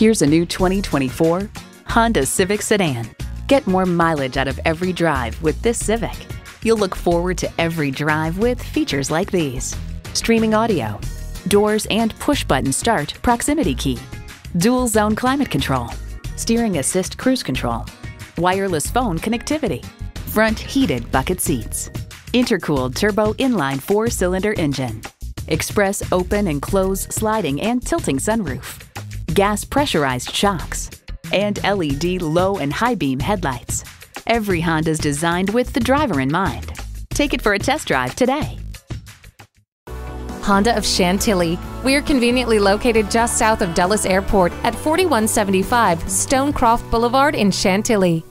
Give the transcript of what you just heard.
Here's a new 2024 Honda Civic Sedan. Get more mileage out of every drive with this Civic. You'll look forward to every drive with features like these. Streaming audio, doors and push-button start proximity key, dual zone climate control, steering assist cruise control, wireless phone connectivity, front heated bucket seats, intercooled turbo inline four-cylinder engine, express open and close sliding and tilting sunroof, gas pressurized shocks, and LED low and high beam headlights. Every Honda is designed with the driver in mind. Take it for a test drive today. Honda of Chantilly. We're conveniently located just south of Dulles Airport at 4175 Stonecroft Boulevard in Chantilly.